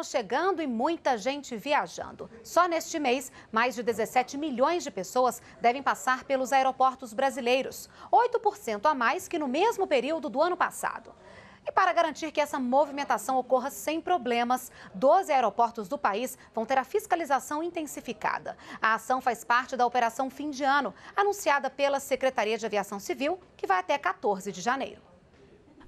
ano chegando e muita gente viajando. Só neste mês, mais de 17 milhões de pessoas devem passar pelos aeroportos brasileiros, 8% a mais que no mesmo período do ano passado. E para garantir que essa movimentação ocorra sem problemas, 12 aeroportos do país vão ter a fiscalização intensificada. A ação faz parte da Operação Fim de Ano, anunciada pela Secretaria de Aviação Civil, que vai até 14 de janeiro.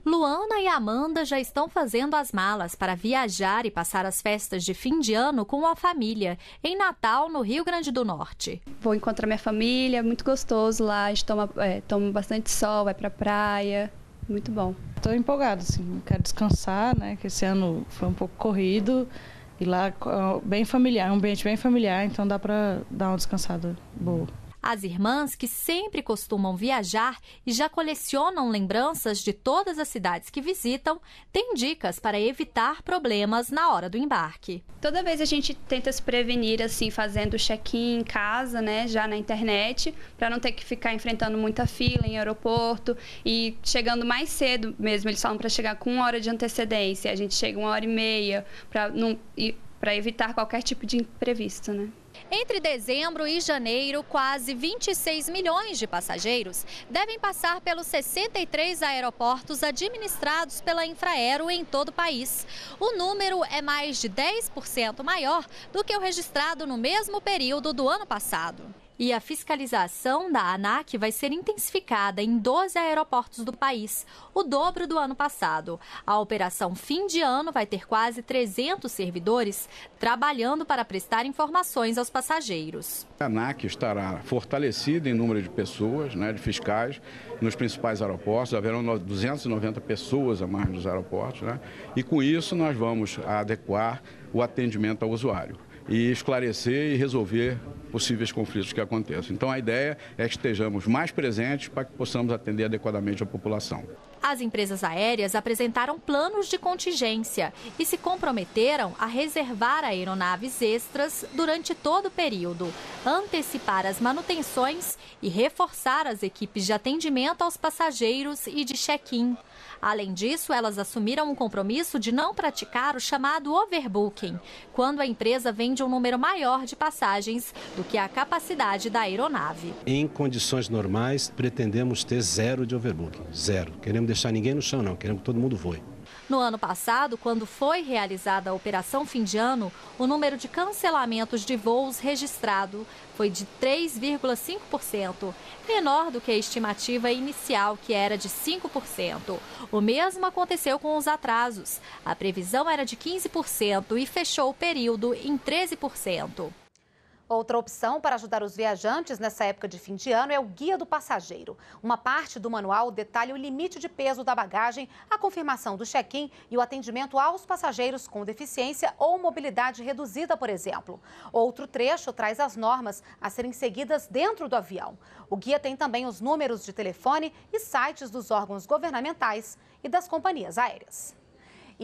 Luana e Amanda já estão fazendo as malas para viajar e passar as festas de fim de ano com a família, em Natal, no Rio Grande do Norte. Vou encontrar minha família, é muito gostoso lá, a gente toma, é, toma bastante sol, vai para a praia, muito bom. Estou empolgada, assim, quero descansar, né? Que esse ano foi um pouco corrido e lá bem familiar, um ambiente bem familiar, então dá para dar uma descansada boa. As irmãs, que sempre costumam viajar e já colecionam lembranças de todas as cidades que visitam, têm dicas para evitar problemas na hora do embarque. Toda vez a gente tenta se prevenir assim, fazendo check-in em casa, né, já na internet, para não ter que ficar enfrentando muita fila em aeroporto e chegando mais cedo mesmo. Eles falam para chegar com uma hora de antecedência, a gente chega uma hora e meia para não para evitar qualquer tipo de imprevisto, né? Entre dezembro e janeiro, quase 26 milhões de passageiros devem passar pelos 63 aeroportos administrados pela Infraero em todo o país. O número é mais de 10% maior do que o registrado no mesmo período do ano passado. E a fiscalização da ANAC vai ser intensificada em 12 aeroportos do país, o dobro do ano passado. A operação fim de ano vai ter quase 300 servidores trabalhando para prestar informações aos passageiros. A ANAC estará fortalecida em número de pessoas, né, de fiscais, nos principais aeroportos. Haverão 290 pessoas a mais nos aeroportos. Né, e com isso nós vamos adequar o atendimento ao usuário e esclarecer e resolver possíveis conflitos que aconteçam. Então a ideia é que estejamos mais presentes para que possamos atender adequadamente a população. As empresas aéreas apresentaram planos de contingência e se comprometeram a reservar aeronaves extras durante todo o período, antecipar as manutenções e reforçar as equipes de atendimento aos passageiros e de check-in. Além disso, elas assumiram um compromisso de não praticar o chamado overbooking, quando a empresa vende um número maior de passagens do que a capacidade da aeronave. Em condições normais, pretendemos ter zero de overbooking. Zero. Queremos deixar ninguém no chão, não. Queremos que todo mundo voe. No ano passado, quando foi realizada a Operação Fim de Ano, o número de cancelamentos de voos registrado foi de 3,5%, menor do que a estimativa inicial, que era de 5%. O mesmo aconteceu com os atrasos. A previsão era de 15% e fechou o período em 13%. Outra opção para ajudar os viajantes nessa época de fim de ano é o Guia do Passageiro. Uma parte do manual detalha o limite de peso da bagagem, a confirmação do check-in e o atendimento aos passageiros com deficiência ou mobilidade reduzida, por exemplo. Outro trecho traz as normas a serem seguidas dentro do avião. O guia tem também os números de telefone e sites dos órgãos governamentais e das companhias aéreas.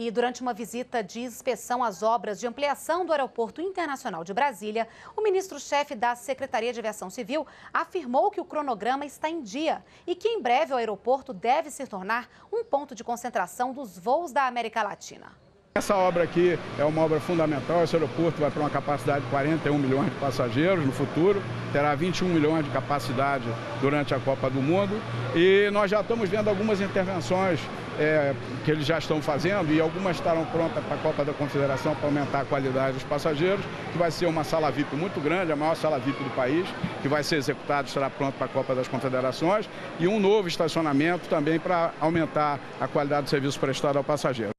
E durante uma visita de inspeção às obras de ampliação do Aeroporto Internacional de Brasília, o ministro-chefe da Secretaria de Aviação Civil afirmou que o cronograma está em dia e que em breve o aeroporto deve se tornar um ponto de concentração dos voos da América Latina. Essa obra aqui é uma obra fundamental. Esse aeroporto vai para uma capacidade de 41 milhões de passageiros no futuro, terá 21 milhões de capacidade durante a Copa do Mundo. E nós já estamos vendo algumas intervenções é, que eles já estão fazendo e algumas estarão prontas para a Copa da Confederação para aumentar a qualidade dos passageiros, que vai ser uma sala VIP muito grande, a maior sala VIP do país, que vai ser executada, estará pronto para a Copa das Confederações, e um novo estacionamento também para aumentar a qualidade do serviço prestado ao passageiro.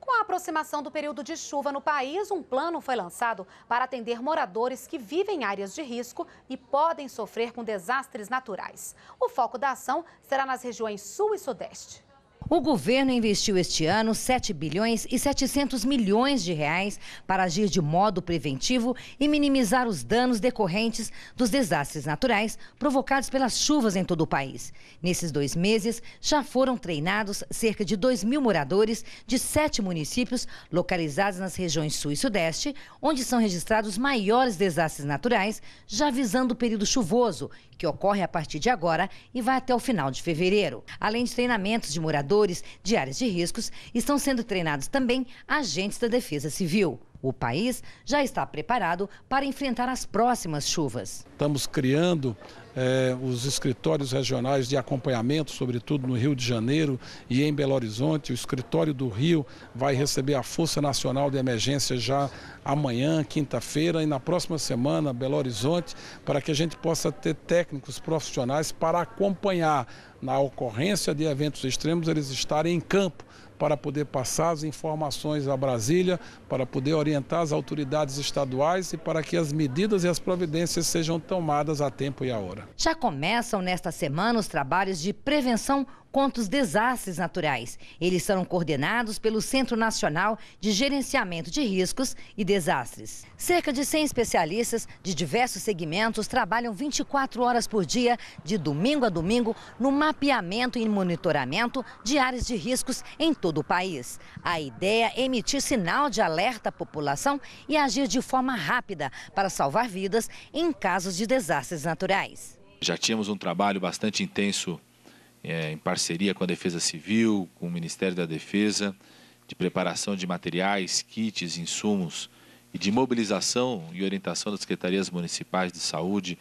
Com a aproximação do período de chuva no país, um plano foi lançado para atender moradores que vivem em áreas de risco e podem sofrer com desastres naturais. O foco da ação será nas regiões sul e sudeste. O governo investiu este ano 7 bilhões e 700 milhões de reais para agir de modo preventivo e minimizar os danos decorrentes dos desastres naturais provocados pelas chuvas em todo o país. Nesses dois meses, já foram treinados cerca de 2 mil moradores de sete municípios localizados nas regiões sul e sudeste, onde são registrados maiores desastres naturais, já visando o período chuvoso, que ocorre a partir de agora e vai até o final de fevereiro. Além de treinamentos de moradores, de áreas de riscos, estão sendo treinados também agentes da Defesa Civil. O país já está preparado para enfrentar as próximas chuvas. Estamos criando eh, os escritórios regionais de acompanhamento, sobretudo no Rio de Janeiro e em Belo Horizonte. O escritório do Rio vai receber a Força Nacional de Emergência já amanhã, quinta-feira, e na próxima semana, Belo Horizonte, para que a gente possa ter técnicos profissionais para acompanhar na ocorrência de eventos extremos, eles estarem em campo para poder passar as informações a Brasília, para poder orientar as autoridades estaduais e para que as medidas e as providências sejam tomadas a tempo e a hora. Já começam nesta semana os trabalhos de prevenção contra os desastres naturais. Eles serão coordenados pelo Centro Nacional de Gerenciamento de Riscos e Desastres. Cerca de 100 especialistas de diversos segmentos trabalham 24 horas por dia, de domingo a domingo, no mapeamento e monitoramento de áreas de riscos em todo o país. A ideia é emitir sinal de alerta à população e agir de forma rápida para salvar vidas em casos de desastres naturais. Já tínhamos um trabalho bastante intenso é, em parceria com a Defesa Civil, com o Ministério da Defesa, de preparação de materiais, kits, insumos e de mobilização e orientação das secretarias municipais de saúde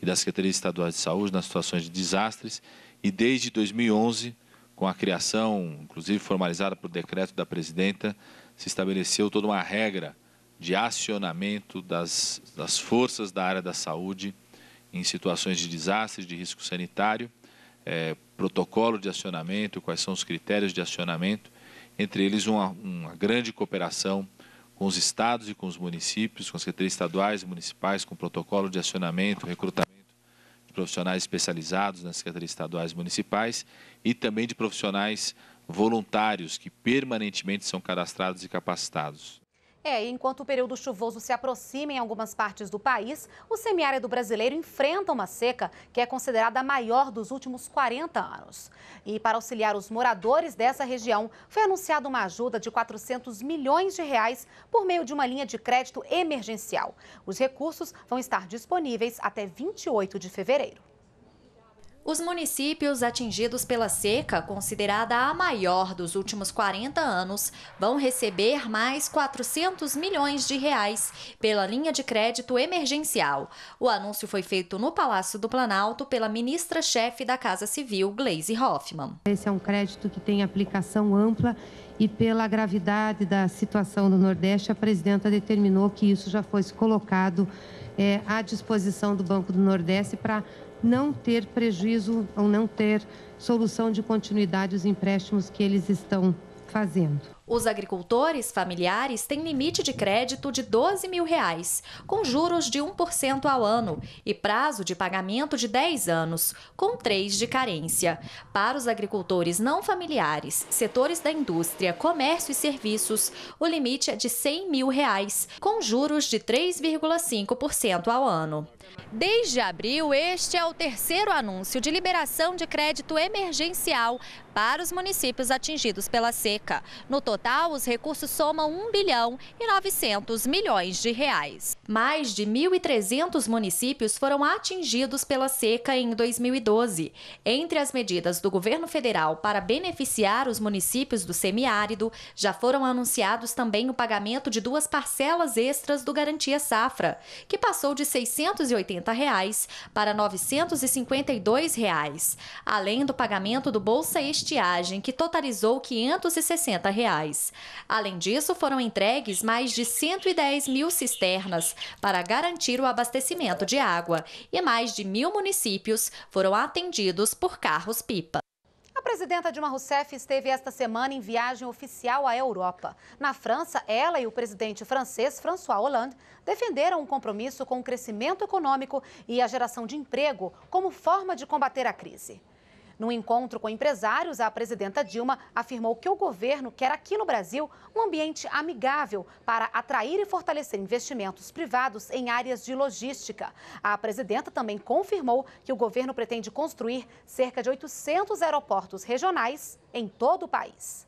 e das secretarias estaduais de saúde nas situações de desastres. E desde 2011, com a criação, inclusive formalizada por decreto da presidenta, se estabeleceu toda uma regra de acionamento das, das forças da área da saúde em situações de desastres, de risco sanitário é, protocolo de acionamento, quais são os critérios de acionamento, entre eles uma, uma grande cooperação com os estados e com os municípios, com as secretarias estaduais e municipais, com protocolo de acionamento, recrutamento de profissionais especializados nas secretarias estaduais e municipais e também de profissionais voluntários que permanentemente são cadastrados e capacitados. É, enquanto o período chuvoso se aproxima em algumas partes do país, o semiárido brasileiro enfrenta uma seca que é considerada a maior dos últimos 40 anos. E para auxiliar os moradores dessa região, foi anunciada uma ajuda de 400 milhões de reais por meio de uma linha de crédito emergencial. Os recursos vão estar disponíveis até 28 de fevereiro. Os municípios atingidos pela seca, considerada a maior dos últimos 40 anos, vão receber mais 400 milhões de reais pela linha de crédito emergencial. O anúncio foi feito no Palácio do Planalto pela ministra-chefe da Casa Civil, Gleisi Hoffmann. Esse é um crédito que tem aplicação ampla e pela gravidade da situação do Nordeste, a presidenta determinou que isso já fosse colocado é, à disposição do Banco do Nordeste para não ter prejuízo ou não ter solução de continuidade dos empréstimos que eles estão fazendo. Os agricultores familiares têm limite de crédito de 12 mil reais, com juros de 1% ao ano e prazo de pagamento de 10 anos, com 3 de carência. Para os agricultores não familiares, setores da indústria, comércio e serviços, o limite é de 100 mil reais, com juros de 3,5% ao ano. Desde abril, este é o terceiro anúncio de liberação de crédito emergencial para os municípios atingidos pela seca. No total, os recursos somam 1 bilhão e 900 milhões de reais. Mais de 1.300 municípios foram atingidos pela seca em 2012. Entre as medidas do governo federal para beneficiar os municípios do semiárido, já foram anunciados também o pagamento de duas parcelas extras do Garantia Safra, que passou de 680 reais para 952 reais, além do pagamento do Bolsa Estiagem, que totalizou 560 reais. Além disso, foram entregues mais de 110 mil cisternas para garantir o abastecimento de água e mais de mil municípios foram atendidos por carros-pipa. A presidenta Dilma Rousseff esteve esta semana em viagem oficial à Europa. Na França, ela e o presidente francês François Hollande defenderam um compromisso com o crescimento econômico e a geração de emprego como forma de combater a crise. No encontro com empresários, a presidenta Dilma afirmou que o governo quer aqui no Brasil um ambiente amigável para atrair e fortalecer investimentos privados em áreas de logística. A presidenta também confirmou que o governo pretende construir cerca de 800 aeroportos regionais em todo o país.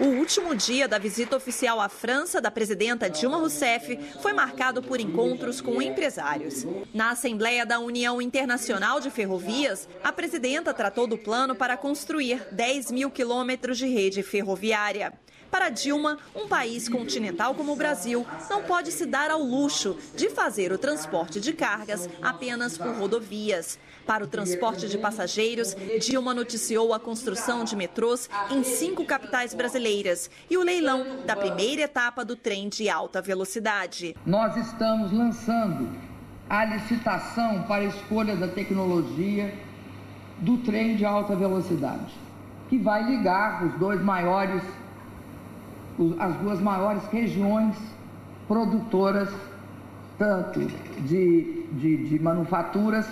O último dia da visita oficial à França da presidenta Dilma Rousseff foi marcado por encontros com empresários. Na Assembleia da União Internacional de Ferrovias, a presidenta tratou do plano para construir 10 mil quilômetros de rede ferroviária. Para Dilma, um país continental como o Brasil não pode se dar ao luxo de fazer o transporte de cargas apenas por rodovias. Para o transporte de passageiros, Dilma noticiou a construção de metrôs em cinco capitais brasileiras e o leilão da primeira etapa do trem de alta velocidade. Nós estamos lançando a licitação para a escolha da tecnologia do trem de alta velocidade, que vai ligar os dois maiores as duas maiores regiões produtoras, tanto de, de, de manufaturas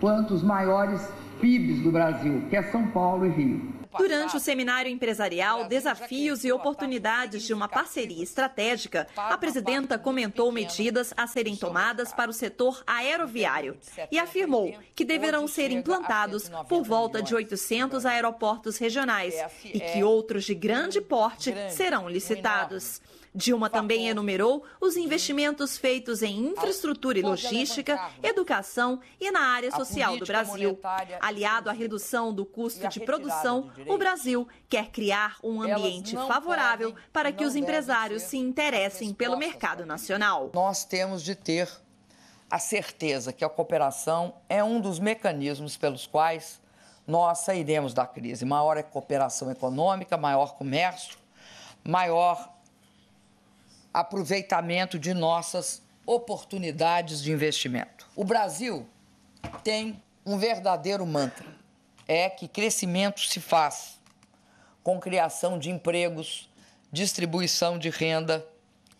quanto os maiores PIBs do Brasil, que é São Paulo e Rio. Durante o seminário empresarial Desafios e Oportunidades de uma Parceria Estratégica, a presidenta comentou medidas a serem tomadas para o setor aeroviário e afirmou que deverão ser implantados por volta de 800 aeroportos regionais e que outros de grande porte serão licitados. Dilma também enumerou os investimentos feitos em infraestrutura e logística, educação e na área social do Brasil. Aliado à redução do custo de produção, o Brasil quer criar um ambiente favorável para que os empresários se interessem pelo mercado nacional. Nós temos de ter a certeza que a cooperação é um dos mecanismos pelos quais nós sairemos da crise. Maior é cooperação econômica, maior comércio, maior aproveitamento de nossas oportunidades de investimento. O Brasil tem um verdadeiro mantra: é que crescimento se faz com criação de empregos, distribuição de renda,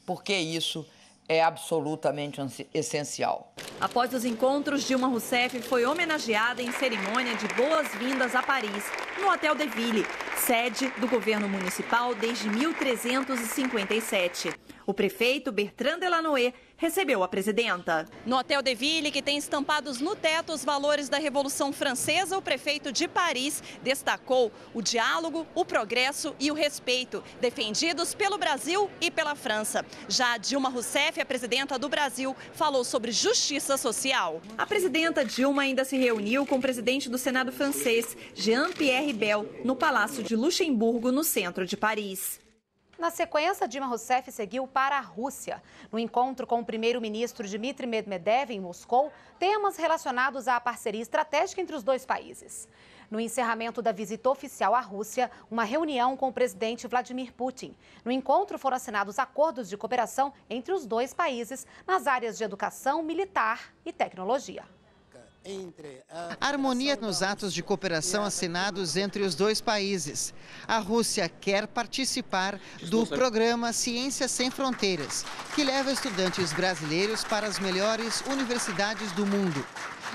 porque isso é absolutamente essencial. Após os encontros, Dilma Rousseff foi homenageada em cerimônia de boas-vindas a Paris, no Hotel de Ville, sede do governo municipal desde 1357. O prefeito Bertrand Delanoë recebeu a presidenta. No Hotel de Ville, que tem estampados no teto os valores da Revolução Francesa, o prefeito de Paris destacou o diálogo, o progresso e o respeito, defendidos pelo Brasil e pela França. Já Dilma Rousseff, a presidenta do Brasil, falou sobre justiça social. A presidenta Dilma ainda se reuniu com o presidente do Senado francês, Jean-Pierre Bel, no Palácio de Luxemburgo, no centro de Paris. Na sequência, Dilma Rousseff seguiu para a Rússia. No encontro com o primeiro-ministro Dmitry Medvedev em Moscou, temas relacionados à parceria estratégica entre os dois países. No encerramento da visita oficial à Rússia, uma reunião com o presidente Vladimir Putin. No encontro foram assinados acordos de cooperação entre os dois países nas áreas de educação, militar e tecnologia. Harmonia nos atos de cooperação assinados entre os dois países. A Rússia quer participar do programa Ciências Sem Fronteiras, que leva estudantes brasileiros para as melhores universidades do mundo.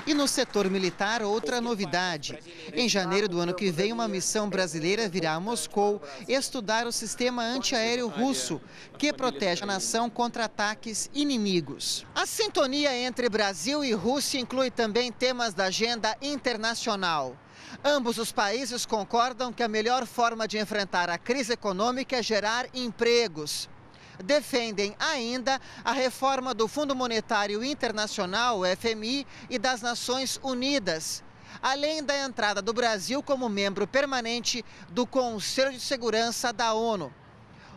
E no setor militar, outra novidade. Em janeiro do ano que vem, uma missão brasileira virá a Moscou estudar o sistema antiaéreo russo, que protege a nação contra ataques inimigos. A sintonia entre Brasil e Rússia inclui também temas da agenda internacional. Ambos os países concordam que a melhor forma de enfrentar a crise econômica é gerar empregos defendem ainda a reforma do Fundo Monetário Internacional, FMI, e das Nações Unidas, além da entrada do Brasil como membro permanente do Conselho de Segurança da ONU.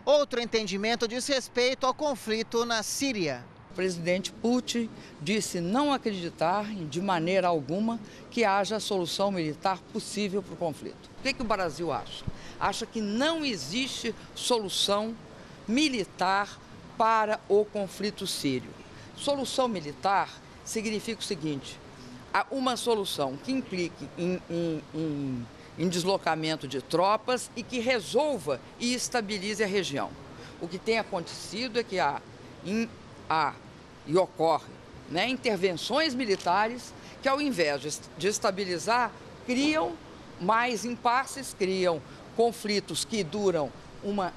Outro entendimento diz respeito ao conflito na Síria. O presidente Putin disse não acreditar de maneira alguma que haja solução militar possível para o conflito. O que, que o Brasil acha? Acha que não existe solução militar para o conflito sírio. Solução militar significa o seguinte: uma solução que implique em, em, em, em deslocamento de tropas e que resolva e estabilize a região. O que tem acontecido é que há, há e ocorre né, intervenções militares que, ao invés de estabilizar, criam mais impasses, criam conflitos que duram uma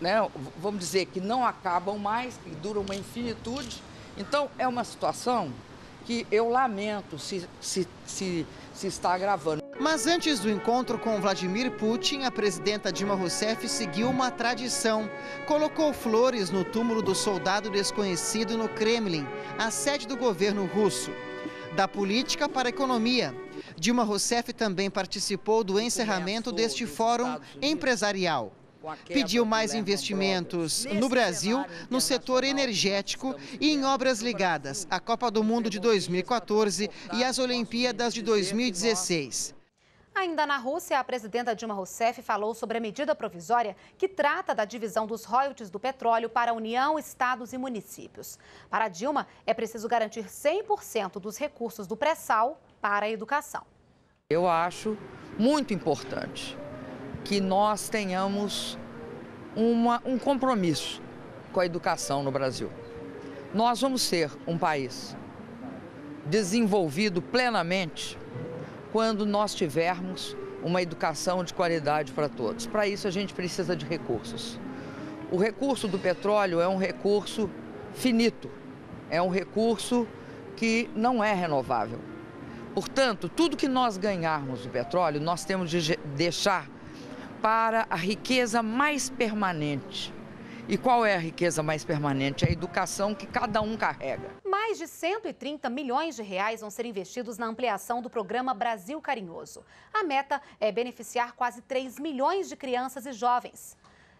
né, vamos dizer, que não acabam mais, que duram uma infinitude. Então, é uma situação que eu lamento se, se, se, se está agravando. Mas antes do encontro com Vladimir Putin, a presidenta Dilma Rousseff seguiu uma tradição. Colocou flores no túmulo do soldado desconhecido no Kremlin, a sede do governo russo. Da política para a economia. Dilma Rousseff também participou do encerramento deste fórum empresarial. Pediu mais investimentos no Brasil, no setor energético e em obras ligadas à Copa do Mundo de 2014 e às Olimpíadas de 2016. Ainda na Rússia, a presidenta Dilma Rousseff falou sobre a medida provisória que trata da divisão dos royalties do petróleo para a União, estados e municípios. Para Dilma, é preciso garantir 100% dos recursos do pré-sal para a educação. Eu acho muito importante que nós tenhamos uma, um compromisso com a educação no Brasil. Nós vamos ser um país desenvolvido plenamente quando nós tivermos uma educação de qualidade para todos. Para isso, a gente precisa de recursos. O recurso do petróleo é um recurso finito, é um recurso que não é renovável. Portanto, tudo que nós ganharmos do petróleo, nós temos de deixar para a riqueza mais permanente. E qual é a riqueza mais permanente? A educação que cada um carrega. Mais de 130 milhões de reais vão ser investidos na ampliação do programa Brasil Carinhoso. A meta é beneficiar quase 3 milhões de crianças e jovens.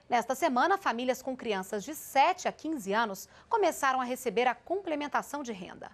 Nesta semana, famílias com crianças de 7 a 15 anos começaram a receber a complementação de renda.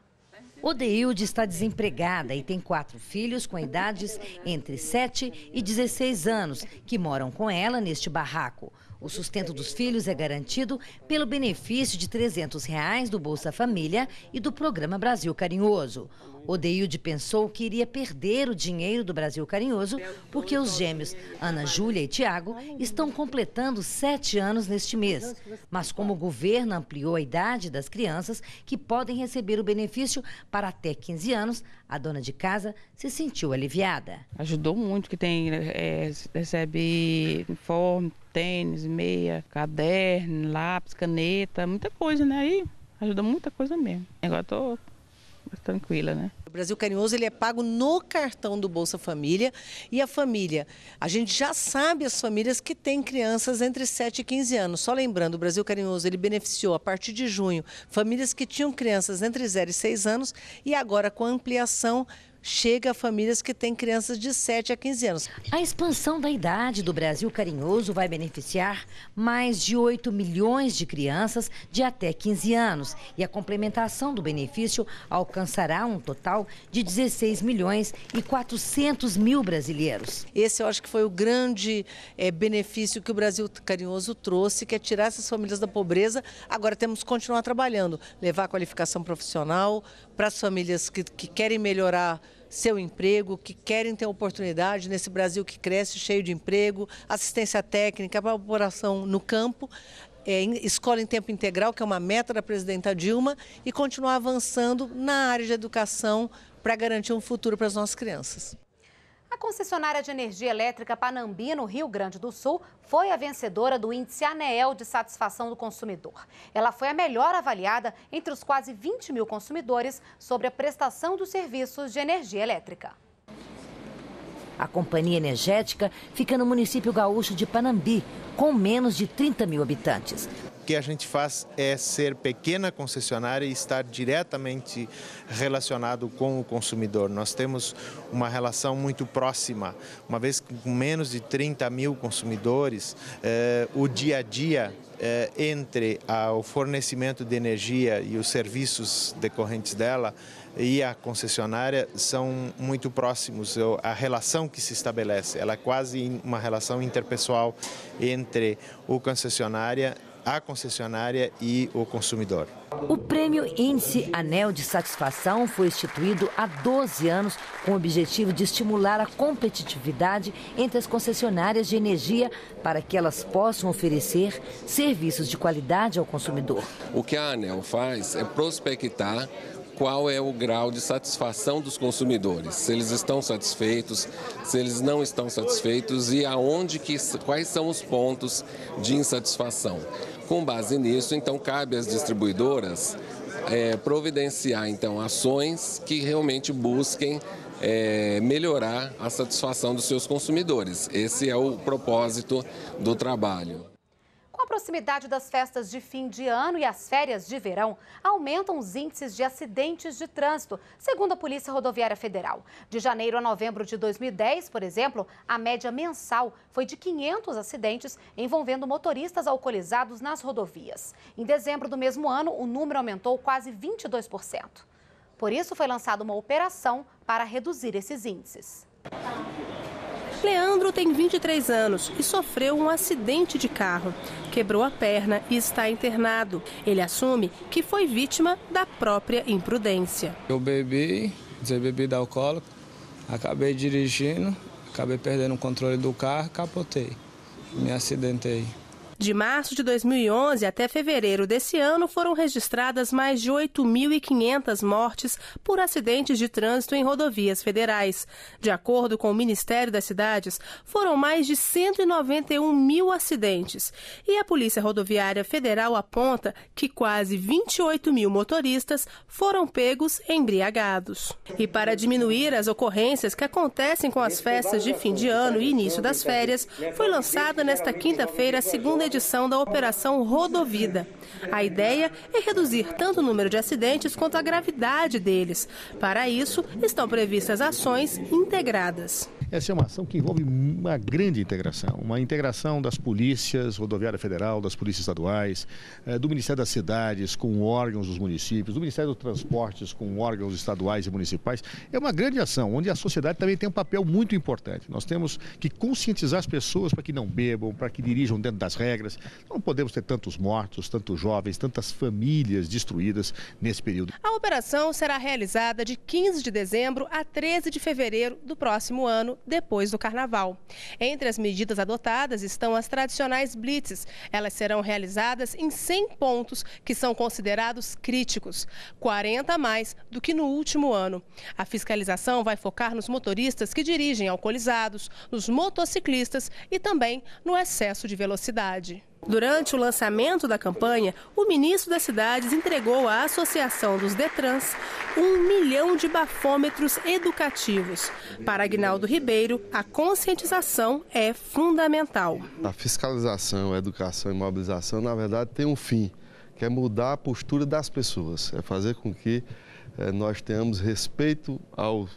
Odeilde está desempregada e tem quatro filhos com idades entre 7 e 16 anos que moram com ela neste barraco. O sustento dos filhos é garantido pelo benefício de 300 reais do Bolsa Família e do Programa Brasil Carinhoso. Odeilde pensou que iria perder o dinheiro do Brasil Carinhoso porque os gêmeos Ana Júlia e Tiago estão completando sete anos neste mês. Mas como o governo ampliou a idade das crianças que podem receber o benefício para até 15 anos, a dona de casa se sentiu aliviada. Ajudou muito, que tem é, recebe uniforme, tênis, meia, caderno, lápis, caneta, muita coisa, né? Aí ajuda muita coisa mesmo. Agora estou tranquila, né? O Brasil Carinhoso ele é pago no cartão do Bolsa Família e a família, a gente já sabe as famílias que têm crianças entre 7 e 15 anos. Só lembrando, o Brasil Carinhoso ele beneficiou a partir de junho famílias que tinham crianças entre 0 e 6 anos e agora com a ampliação chega a famílias que têm crianças de 7 a 15 anos. A expansão da idade do Brasil Carinhoso vai beneficiar mais de 8 milhões de crianças de até 15 anos e a complementação do benefício alcançará um total de 16 milhões e 400 mil brasileiros. Esse eu acho que foi o grande é, benefício que o Brasil Carinhoso trouxe, que é tirar essas famílias da pobreza. Agora temos que continuar trabalhando, levar a qualificação profissional para as famílias que, que querem melhorar seu emprego, que querem ter oportunidade nesse Brasil que cresce cheio de emprego, assistência técnica para a população no campo, é, escola em tempo integral, que é uma meta da presidenta Dilma, e continuar avançando na área de educação para garantir um futuro para as nossas crianças. A concessionária de energia elétrica Panambi, no Rio Grande do Sul, foi a vencedora do índice ANEEL de satisfação do consumidor. Ela foi a melhor avaliada entre os quase 20 mil consumidores sobre a prestação dos serviços de energia elétrica. A companhia energética fica no município gaúcho de Panambi, com menos de 30 mil habitantes que a gente faz é ser pequena concessionária e estar diretamente relacionado com o consumidor. Nós temos uma relação muito próxima, uma vez com menos de 30 mil consumidores, eh, o dia a dia eh, entre o fornecimento de energia e os serviços decorrentes dela e a concessionária são muito próximos. A relação que se estabelece, ela é quase uma relação interpessoal entre o concessionária a concessionária e o consumidor. O prêmio Índice Anel de Satisfação foi instituído há 12 anos com o objetivo de estimular a competitividade entre as concessionárias de energia para que elas possam oferecer serviços de qualidade ao consumidor. O que a Anel faz é prospectar qual é o grau de satisfação dos consumidores, se eles estão satisfeitos, se eles não estão satisfeitos e aonde que quais são os pontos de insatisfação. Com base nisso, então cabe às distribuidoras é, providenciar então ações que realmente busquem é, melhorar a satisfação dos seus consumidores. Esse é o propósito do trabalho. Proximidade das festas de fim de ano e as férias de verão, aumentam os índices de acidentes de trânsito, segundo a Polícia Rodoviária Federal. De janeiro a novembro de 2010, por exemplo, a média mensal foi de 500 acidentes envolvendo motoristas alcoolizados nas rodovias. Em dezembro do mesmo ano, o número aumentou quase 22%. Por isso, foi lançada uma operação para reduzir esses índices. Leandro tem 23 anos e sofreu um acidente de carro. Quebrou a perna e está internado. Ele assume que foi vítima da própria imprudência. Eu bebi, usei bebida alcoólica, acabei dirigindo, acabei perdendo o controle do carro, capotei, me acidentei. De março de 2011 até fevereiro desse ano, foram registradas mais de 8.500 mortes por acidentes de trânsito em rodovias federais. De acordo com o Ministério das Cidades, foram mais de 191 mil acidentes. E a Polícia Rodoviária Federal aponta que quase 28 mil motoristas foram pegos embriagados. E para diminuir as ocorrências que acontecem com as festas de fim de ano e início das férias, foi lançada nesta quinta-feira a segunda edição da Operação Rodovida. A ideia é reduzir tanto o número de acidentes quanto a gravidade deles. Para isso, estão previstas ações integradas. Essa é uma ação que envolve uma grande integração, uma integração das polícias, rodoviária federal, das polícias estaduais, eh, do Ministério das Cidades com órgãos dos municípios, do Ministério dos Transportes com órgãos estaduais e municipais. É uma grande ação, onde a sociedade também tem um papel muito importante. Nós temos que conscientizar as pessoas para que não bebam, para que dirijam dentro das regras. Não podemos ter tantos mortos, tantos jovens, tantas famílias destruídas nesse período. A operação será realizada de 15 de dezembro a 13 de fevereiro do próximo ano, depois do carnaval. Entre as medidas adotadas estão as tradicionais blitzes. Elas serão realizadas em 100 pontos que são considerados críticos, 40 a mais do que no último ano. A fiscalização vai focar nos motoristas que dirigem alcoolizados, nos motociclistas e também no excesso de velocidade. Durante o lançamento da campanha, o ministro das Cidades entregou à Associação dos Detrans um milhão de bafômetros educativos. Para Agnaldo Ribeiro, a conscientização é fundamental. A fiscalização, a educação e mobilização, na verdade, tem um fim, que é mudar a postura das pessoas, é fazer com que é, nós tenhamos respeito ao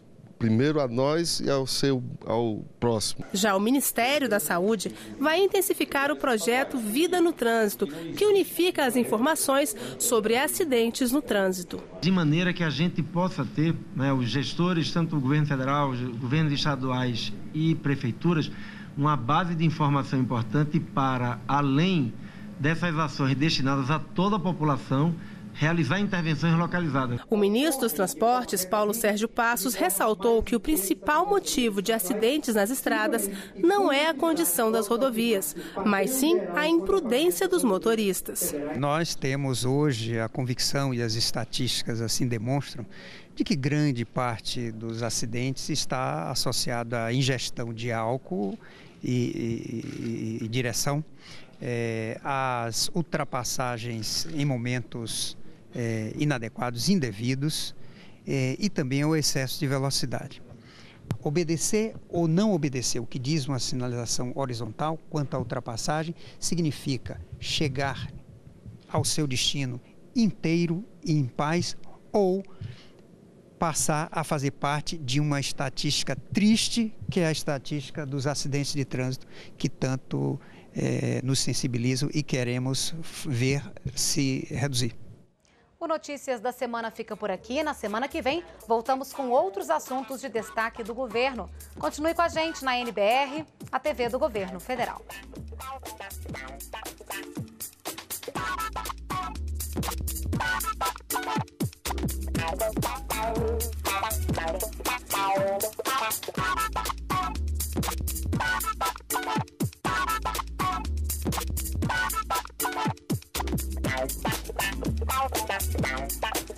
primeiro a nós e ao seu ao próximo. Já o Ministério da Saúde vai intensificar o projeto Vida no Trânsito, que unifica as informações sobre acidentes no trânsito. De maneira que a gente possa ter, né, os gestores, tanto o governo federal, os governos estaduais e prefeituras, uma base de informação importante para, além dessas ações destinadas a toda a população, realizar intervenções localizadas. O ministro dos Transportes, Paulo Sérgio Passos, ressaltou que o principal motivo de acidentes nas estradas não é a condição das rodovias, mas sim a imprudência dos motoristas. Nós temos hoje a convicção e as estatísticas assim demonstram de que grande parte dos acidentes está associada à ingestão de álcool e, e, e direção. É, as ultrapassagens em momentos é, inadequados, indevidos é, e também o excesso de velocidade. Obedecer ou não obedecer o que diz uma sinalização horizontal quanto à ultrapassagem significa chegar ao seu destino inteiro e em paz ou passar a fazer parte de uma estatística triste, que é a estatística dos acidentes de trânsito, que tanto é, nos sensibilizam e queremos ver se reduzir. O Notícias da Semana fica por aqui. Na semana que vem, voltamos com outros assuntos de destaque do governo. Continue com a gente na NBR, a TV do Governo Federal. Thank you. Bye.